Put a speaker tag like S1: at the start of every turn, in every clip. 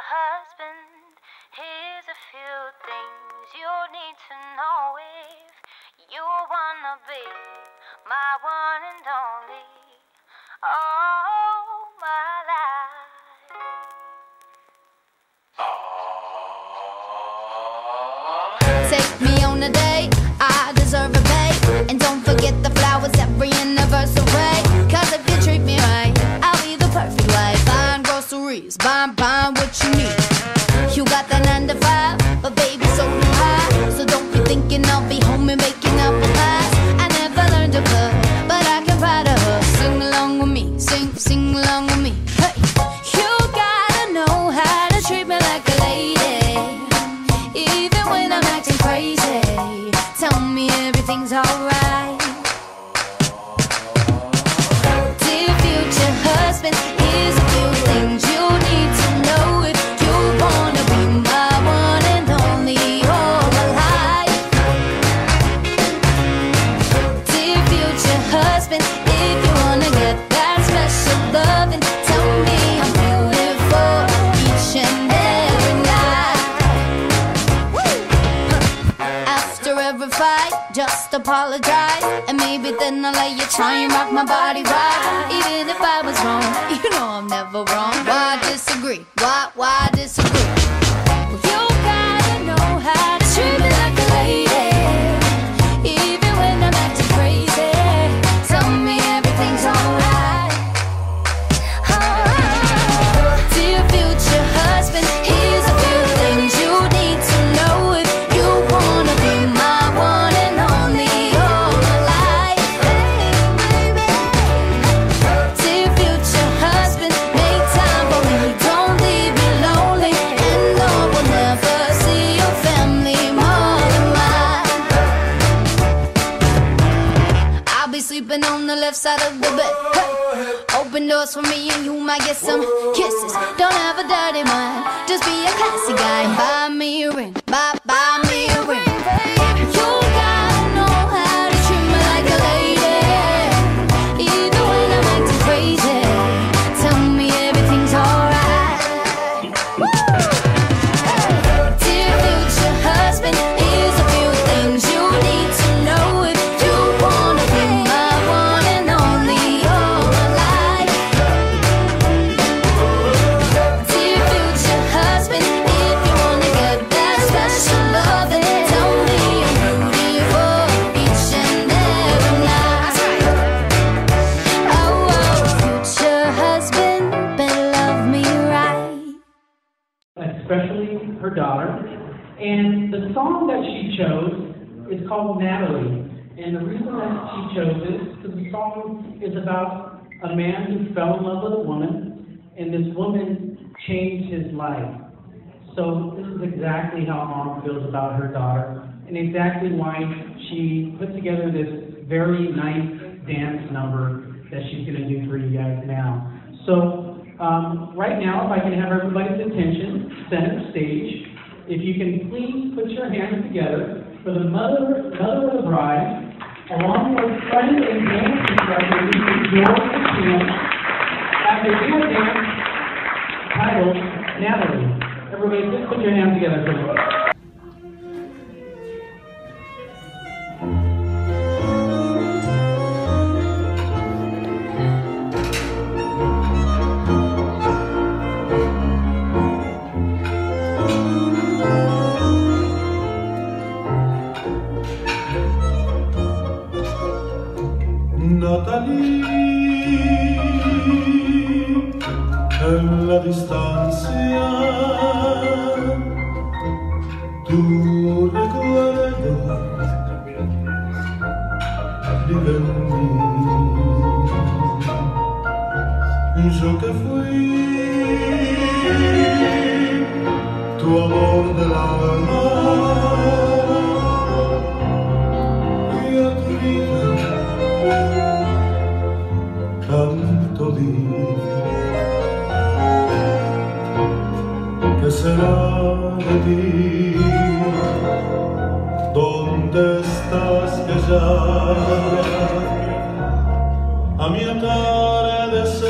S1: husband. Here's a few things you need to know if you wanna be my one and only. All my life.
S2: Take me on a date, I deserve a pay. And don't forget the flowers every anniversary. Cause if you treat me right, I'll be the perfect wife. Buying groceries, buying, apologize. And maybe then I'll let you try and rock my body right. Sleeping on the left side of the bed. Hey. Open doors for me and you might get some kisses. Don't have a dirty mind, just be a classy guy. Buy me a ring, buy, buy me a ring.
S3: Her daughter. And the song that she chose is called Natalie. And the reason that she chose it is because the song is about a man who fell in love with a woman, and this woman changed his life. So this is exactly how mom feels about her daughter, and exactly why she put together this very nice dance number that she's going to do for you guys now. So um, right now, if I can have everybody's attention, center stage, if you can please put your hands together for the mother, mother of the bride, along with friend and dance instructor George McKeon, at the dance titled Natalie. Everybody, just put your hands together for me.
S4: Natalie, en la distancia, tu recuerdo vive en mí. Yo que fui tu amor del alma ya a mi atardecer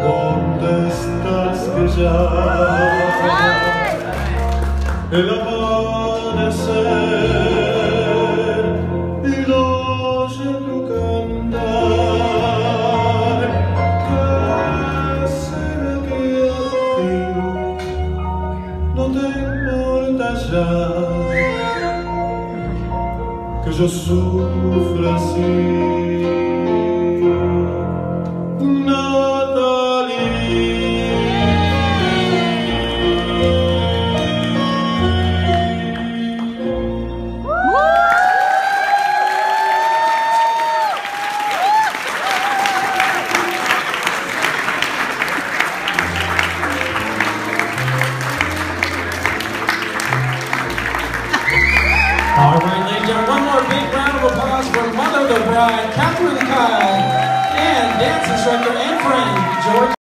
S4: ¿Dónde estás que ya el amanecer y no oye tu cantar? ¿Qué será que a ti no te importa ya? que yo sufra así.
S5: Bride, Catherine Kyle, and dance instructor and friend, George.